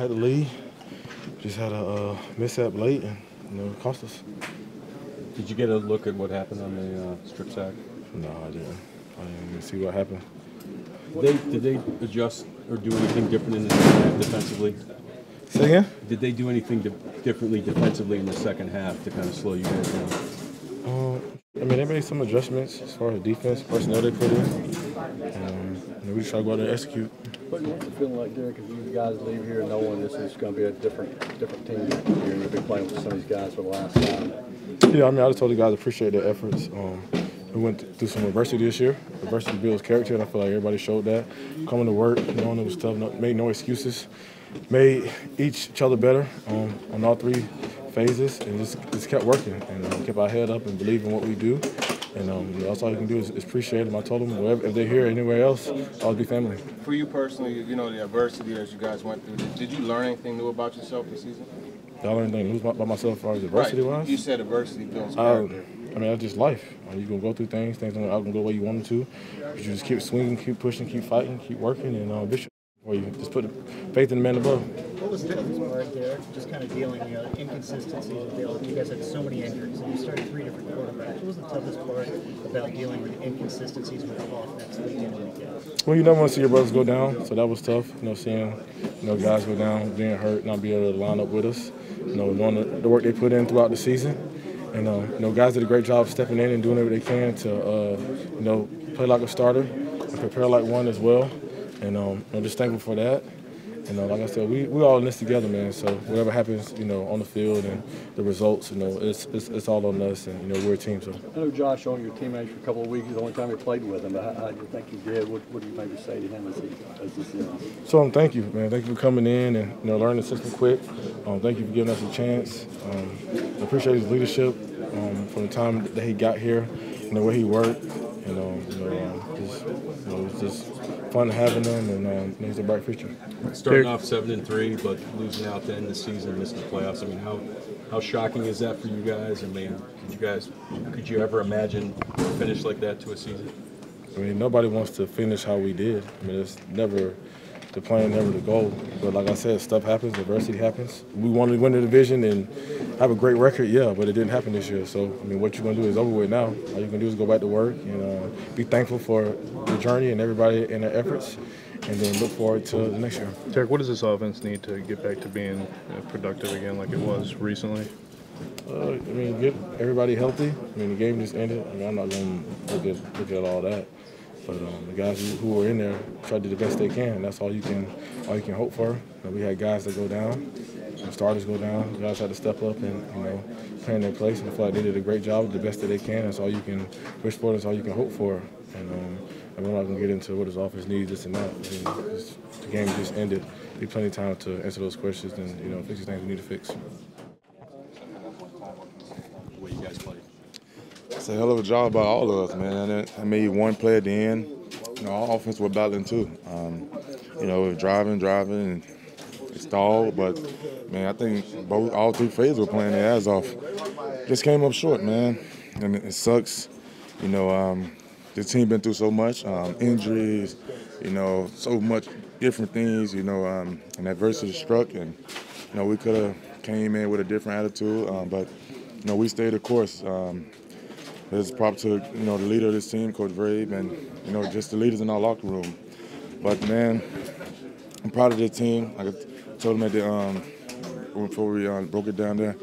had to leave. Just had a uh, mishap late, and you know, it cost us. Did you get a look at what happened on the uh, strip sack? No, I didn't. I didn't even see what happened. Did they, did they adjust or do anything different in the second half defensively? Say again? Did they do anything di- differently defensively in the second half to kind of slow you guys down? Um, I mean, they made some adjustments as far as defense, personnel they put in. Um, know, we just try to go out there and execute. What, what's it feeling like, Derrick, if you guys leave here knowing this is going to be a different different team year and you've been playing with some of these guys for the last time? Yeah, I mean, I just told the guys appreciate their efforts. Um, we went through some adversity this year. Adversity builds character, and I feel like everybody showed that. Coming to work, knowing it was tough, no, made no excuses, made each, other better um, on all three phases, and just, just kept working and uh, kept our head up and believe in what we do. And um, you that's all you can do is, is appreciate them. I told them, wherever, if they're here anywhere else, I'll be family. For you personally, you know, the adversity that you guys went through, did, did you learn anything new about yourself this season? Y'all learn anything new about myself as far as adversity Right. wise? You said adversity builds character. I mean, that's just life. You're going to go through things. Things aren't going to go the way you want them to. But you just keep swinging, keep pushing, keep fighting, keep working, and uh, Bishop, or you just put faith in the man above. The part there? Just kind of dealing, you know, inconsistencies with dealing. You guys had so many injuries, and you started three different quarterbacks. What was the toughest part about dealing with inconsistencies with the offense week in week out? Well, you never want to see your brothers go down, so that was tough. You know, seeing you know guys go down, being hurt, not being able to line up with us. You know, knowing the, the work they put in throughout the season, and uh, you know, guys did a great job stepping in and doing whatever they can to uh, you know play like a starter and prepare like one as well. And um, I'm just thankful for that. And uh, like I said, we we all in this together, man. So whatever happens, you know, on the field and the results, you know, it's it's, it's all on us, and you know, we're a team. So. I know Josh only your teammates for a couple of weeks. The only time you played with him, but how, do you think he did? What, what do you maybe say to him as he as this ends? So um, thank you, man. Thank you for coming in and you know learning the system quick. Um, thank you for giving us a chance. Um, I appreciate his leadership um, from the time that he got here and the way he worked. And um, you know, um, just, you know, just fun having them, and um, he's a bright future. Starting off seven and three, but losing out to end the season, missing the playoffs. I mean, how how shocking is that for you guys? I mean, could you guys could you ever imagine a finish like that to a season? I mean, nobody wants to finish how we did. I mean, it's never the plan, never the goal. But like I said, stuff happens, adversity happens. We wanted to win the division and have a great record, yeah, but it didn't happen this year. So, I mean, what you're going to do is over with now. All you can do is go back to work and uh, be thankful for the journey and everybody and their efforts, and then look forward to the next year. Derrick, what does this offense need to get back to being uh, productive again like it was recently? Uh, I mean, get everybody healthy. I mean, the game just ended. I mean, I'm not going to look at, look at all that. But um, the guys who, who were in there try to do the best they can. That's all you can all you can hope for. We had guys that go down, starters go down. Guys had to step up and you know play in their place. And I feel like they did a great job, the best that they can. That's all you can wish for. That's all you can hope for. And um, and we're not going to get into what his offense needs, this and that. I mean, the game just ended. Be plenty of time to answer those questions and you know fix the things we need to fix. The way you guys played. A hell of a job by all of us, man. I made one play at the end. You know, our offense was battling too. Um, you know, we were driving, driving, and stalled. But man, I think both all three phases were playing their ass off. Just came up short, man, and it, it sucks. You know, um, the team been through so much, um, injuries. You know, so much different things. You know, um, and adversity struck, and you know we could have came in with a different attitude, um, but you know we stayed the course. Um, it's props to you know the leader of this team, Coach Vrabel, and you know just the leaders in our locker room. But man, I'm proud of the team. Like I told them at the um, before we um, broke it down there.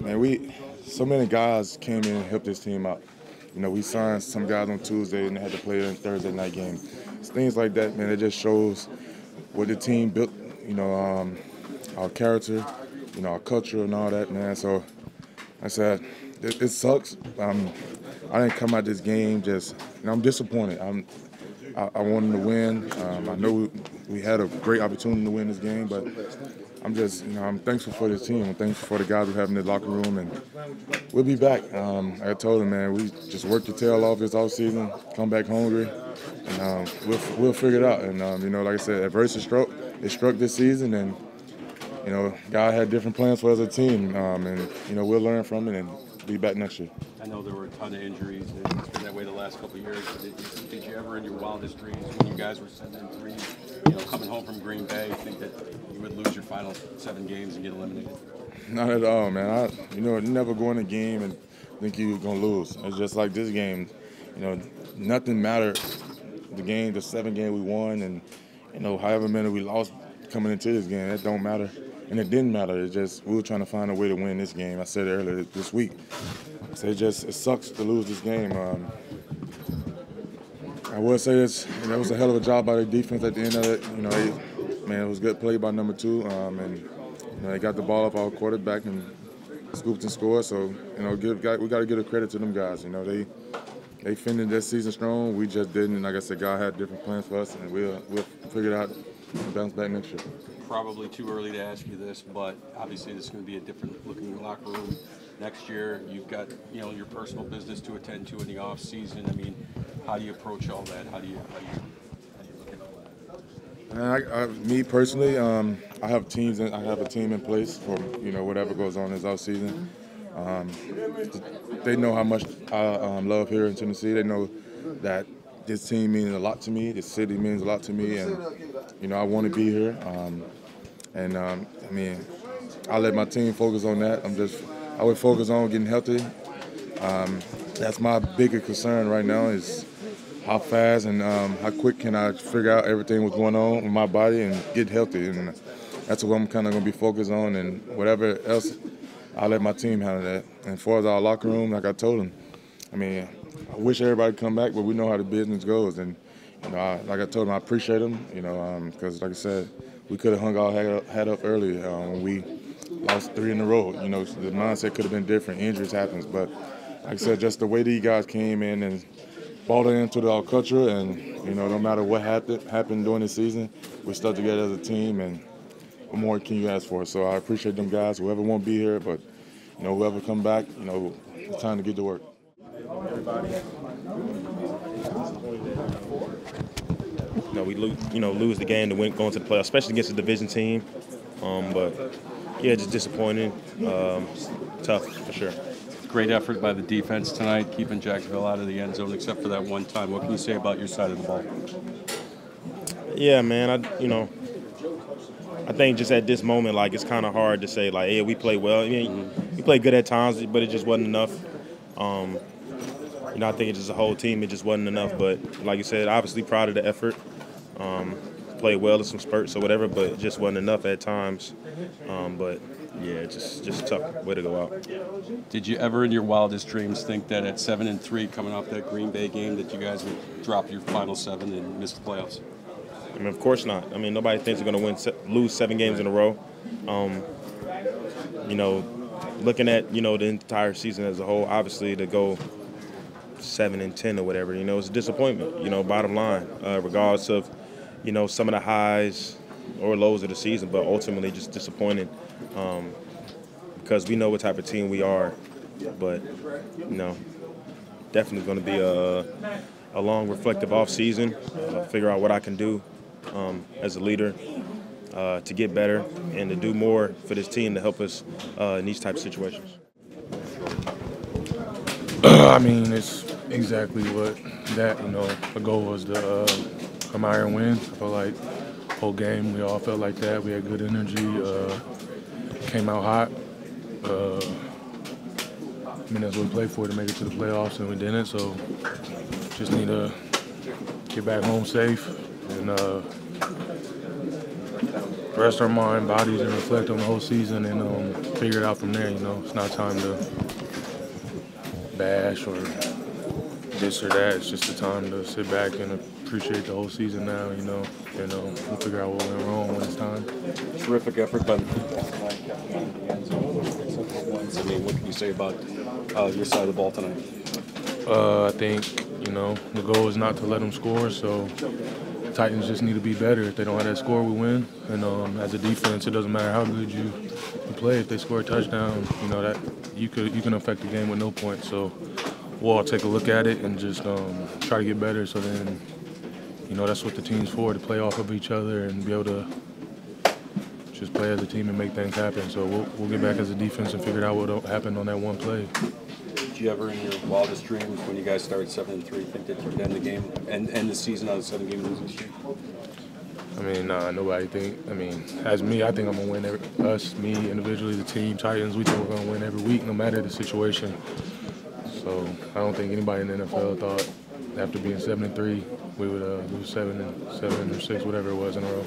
Man, we so many guys came in and helped this team out. You know, we signed some guys on Tuesday and they had to play in Thursday night game. It's things like that, man. It just shows what the team built. You know, um, our character, you know, our culture and all that, man. So, I said, it, it sucks. Um, I didn't come out this game just. You know, I'm disappointed. I'm. I, I wanted to win. Um, I know we, we had a great opportunity to win this game, but I'm just, you know, I'm thankful for this team. I'm thankful for the guys we have in the locker room, and we'll be back. Um, like I told them, man, we just worked your tail off this off season, come back hungry, and um, we'll we'll figure it out. And um, you know, like I said, adversity struck. It struck this season, and you know, God had different plans for us as a team, um, and you know, we'll learn from it and be back next year. I know there were a ton of injuries, and it's been that way the last couple of years. Did, did you ever, in your wildest dreams, when you guys were seven and three, you know, coming home from Green Bay, think that you would lose your final seven games and get eliminated? Not at all, man. I, you know, never go in a game and think you're gonna lose. It's just like this game. You know, nothing mattered. The game, the seven game we won, and you know, however many we lost coming into this game, that don't matter. And it didn't matter. It just we were trying to find a way to win this game. I said it earlier this week. So it just it sucks to lose this game. Um, I will say this, it was a hell of a job by the defense at the end of it. You know, they, man, it was good play by number two, um, and you know, they got the ball off our quarterback and scooped and scored. So you know, give, got, we got to give a credit to them guys. You know, they they finished this season strong. We just didn't. And like I said, God had different plans for us, and we'll we'll figure it out bounce back next year. Probably too early to ask you this, but obviously this is going to be a different looking locker room next year. You've got you know your personal business to attend to in the off season. I mean, how do you approach all that? How do you how do you, how do you look at all that? And I, I, me personally, um, I have teams. In, I have a team in place for you know whatever goes on this off season. Um, they know how much I um, love here in Tennessee. They know that this team means a lot to me. This city means a lot to me, and you know I want to be here. Um, and um, I mean, I let my team focus on that. I'm just I would focus on getting healthy. Um, that's my bigger concern right now is how fast and um, how quick can I figure out everything what's going on with my body and get healthy. And that's what I'm kind of going to be focused on. And whatever else, I'll let my team handle that. And as far as our locker room, like I told them, I mean, I wish everybody come back, but we know how the business goes. And you know, I, like I told them, I appreciate them. You know, because like I said, we could have hung our head up, head up early uh, when we lost three in a row. You know, the mindset could have been different. Injuries happens, but like I said, just the way these guys came in and bought into our culture, and you know, no matter what happened happened during the season, we stuck together as a team, and what more can you ask for? So I appreciate them guys. Whoever won't be here, but you know, whoever come back, you know, it's time to get to work. You know, we lose, you know, lose the game to win, going to the playoffs, especially against a division team. Um, but yeah, just disappointing. Um, tough for sure. Great effort by the defense tonight, keeping Jacksonville out of the end zone, except for that one time. What can you say about your side of the ball? Yeah, man. I you know, I think just at this moment, like it's kind of hard to say like, yeah, we played well. I mean, we played good at times, but it just wasn't enough. Um, you know, I think it's just a whole team. It just wasn't enough. But like you said, obviously proud of the effort. Um, played well in some spurts or whatever, but just wasn't enough at times. Um, but yeah, just just tough way to go out. Did you ever, in your wildest dreams, think that at seven and three, coming off that Green Bay game, that you guys would drop your final seven and miss the playoffs? I mean, of course not. I mean, nobody thinks they're going to win, lose seven games in a row. Um, you know, looking at you know the entire season as a whole, obviously to go seven and ten or whatever, you know, it's a disappointment. You know, bottom line, uh, regardless of you know some of the highs or lows of the season, but ultimately just disappointing um, because we know what type of team we are. But you know, definitely going to be a a long reflective off season. Uh, figure out what I can do um, as a leader uh, to get better and to do more for this team to help us uh, in these type of situations. I mean, it's exactly what that, you know, the goal was to uh, come out here and win. I felt like whole game we all felt like that. We had good energy, uh, came out hot. Uh, I mean, that's what we played for to make it to the playoffs, and we didn't. So just need to get back home safe and uh, rest our mind, bodies, and reflect on the whole season and um, figure it out from there. You know, it's not time to bash or this or that. It's just the time to sit back and appreciate the whole season now. You know, and um, we'll figure out what went wrong when it's time. Terrific effort by the defense tonight, kept them in the end zone. Simple ones. I mean, what can you say about uh, your side of the ball tonight? Uh, I think you know the goal is not to let them score, so Titans just need to be better. If they don't have that score, we win. And um, as a defense, it doesn't matter how good you, you play. If they score a touchdown, you know that you could you can affect the game with no points. So we'll all take a look at it and just um, try to get better. So then, you know, that's what the team's for—to play off of each other and be able to just play as a team and make things happen. So we'll, we'll get back as a defense and figure out what happened on that one play. You ever, in your wildest dreams, when you guys started seven and three, think that you would end the game and end the season on a seven-game losing streak? I mean, nobody think. I mean, as me, I think I'm gonna win. Every, us, me, individually, the team, Titans. We think we're gonna win every week, no matter the situation. So I don't think anybody in the NFL thought after being seven and three, we would uh, lose seven and seven or six, whatever it was in a row.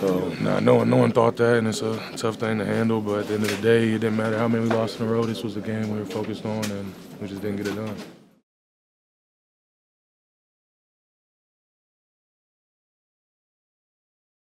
So nah, no one, no one thought that, and it's a tough thing to handle. But at the end of the day, it didn't matter how many we lost in a row. This was the game we were focused on, and we just didn't get it done.